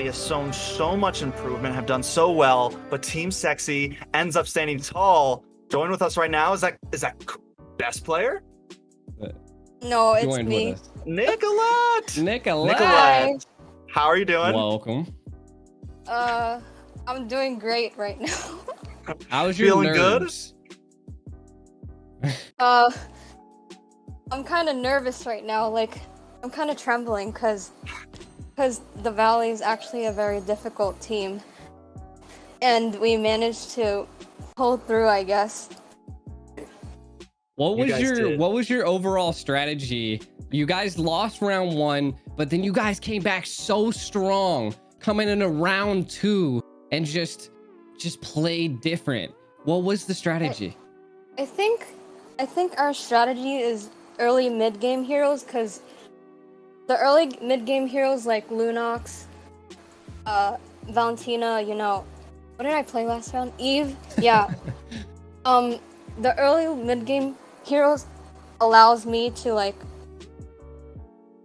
Valley has shown so much improvement, have done so well, but Team Sexi ends up standing tall. Join with us right now. Is that is that best player? No, it's Joined me. with us. Nicholette. Nicholette. Nicholette. How are you doing? Welcome. Uh, I'm doing great right now. How's your Feeling good? Uh, I'm kind of nervous right now. Like, I'm kind of trembling because because the Valley is actually a very difficult team, and we managed to pull through. I guess. What was guys your did. what was your overall strategy? You guys lost round one, but then you guys came back so strong, coming into round two and just just played different. What was the strategy? I think I think our strategy is early mid game heroes because the early mid game heroes like Lunox, uh, Valentina, you know, what did I play last round? Yve, yeah. um, the early mid game heroes allows me to like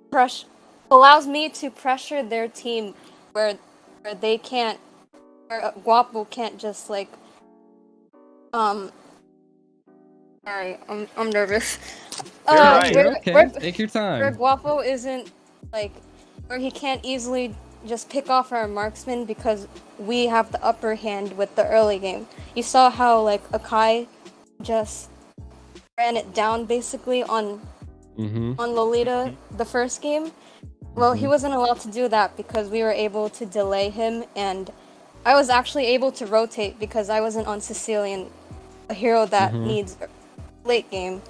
press allows me to pressure their team where where they can't where uh, Guapo can't just like um Sorry, I'm I'm nervous. You're Uh, right. where, okay, where, take your time. where time. Guapo isn't like where he can't easily just pick off our marksman because we have the upper hand with the early game. You saw how like Akai just ran it down basically on Mm-hmm. on Lolita the first game. Well, he wasn't allowed to do that because we were able to delay him, and I was actually able to rotate because I wasn't on Cecilion, a hero that Mhm. needs late game.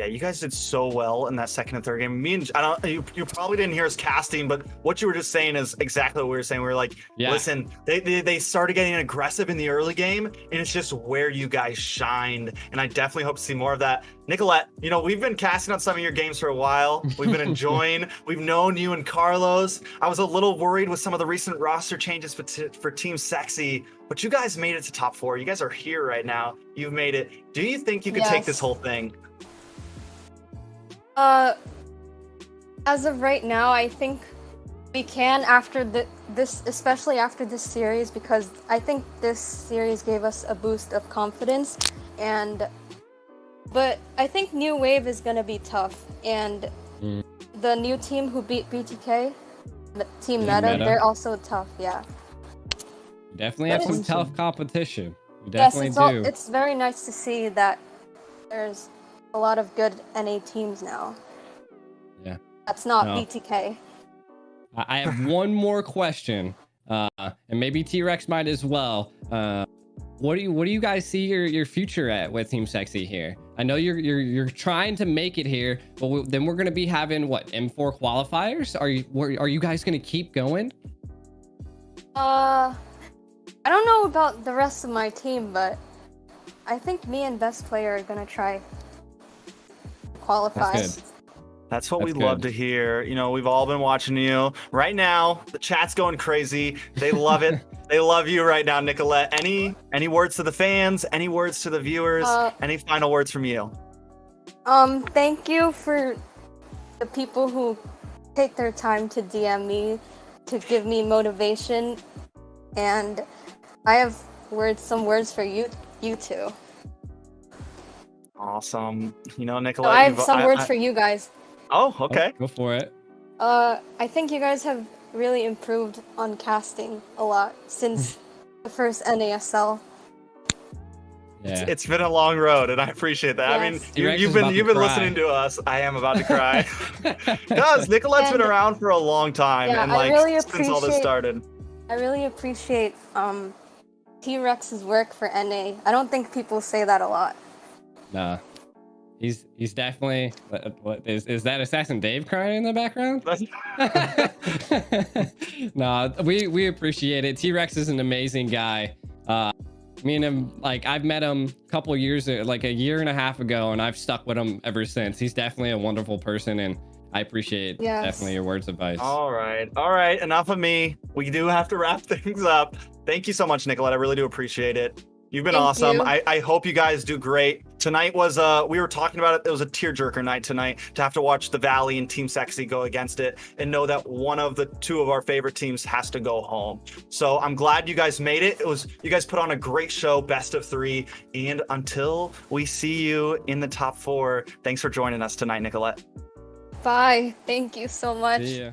Yeah, you guys did so well in that second and third game. Me and I don't you, you probably didn't hear us casting, but what you were just saying is exactly what we were saying. We were like, Yeah. listen, they, they they started getting aggressive in the early game, and it's just where you guys shined. And I definitely hope to see more of that. Nicholette, you know, we've been casting on some of your games for a while. We've been enjoying. we've known you and Carlos. I was a little worried with some of the recent roster changes for, t- for Team Sexi, but you guys made it to top four. You guys are here right now. You've made it. Do you think you could take this whole thing? Uh, as of right now, I think we can after the, this, especially after this series, because I think this series gave us a boost of confidence, and but I think New Wave is gonna be tough, and Mm. the new team who beat BTK, the Team Meta, Meta. they're also tough. Yeah. Definitely have some tough competition. You yes, definitely it's all, it's very nice to see that there's a lot of good NA teams now. Yeah. That's not No. BTK. I have one more question, uh, and maybe T Rex might as well. Uh, what do you What do you guys see your, your future at with Team Sexi here? I know you're you're you're trying to make it here, but we, then we're gonna be having what M4 qualifiers. Are you Are you guys gonna keep going? Uh, I don't know about the rest of my team, but I think me and best player are gonna try to qualify. That's good. That's what we That's love to hear. You know, we've all been watching you. Right now, the chat's going crazy. They love it. they love you right now, Nicholette. Any any words to the fans? Any words to the viewers? Uh, any final words from you? Um, thank you for the people who take their time to DM me to give me motivation, and I have words, some words for you, you two. Awesome. You know, So Nicholette. I have some I- words I- for you guys. Oh, okay. Go for it. Uh, I think you guys have really improved on casting a lot since the first NASL. Yeah. It's been a long road, and I appreciate that. I mean, you, you've been you've been cry. listening to us. I am about to cry. Guys, Nicholette's been around for a long time, Yeah, and I like really since all this appreciate- started. I really appreciate um, T Rex's work for NA. I don't think people say that a lot. Nah. He's he's definitely what, what is is that Assassin Dave crying in the background? no, we we appreciate it. T Rex is an amazing guy. Uh, me and him, like I've met him a couple years, like a year and a half ago, and I've stuck with him ever since. He's definitely a wonderful person, and I appreciate Yes. definitely your words of advice. All right. All right. Enough of me. We do have to wrap things up. Thank you so much, Nicholette. I really do appreciate it. You've been Thank awesome. you. I, I hope you guys do great. Tonight was uh we were talking about it it was a tearjerker night tonight to have to watch the valley and team sexi go against it and know that one of the two of our favorite teams has to go home so i'm glad you guys made it it was you guys put on a great show best of three and until we see you in the top four thanks for joining us tonight nicholette Bye. Thank you so much. See ya.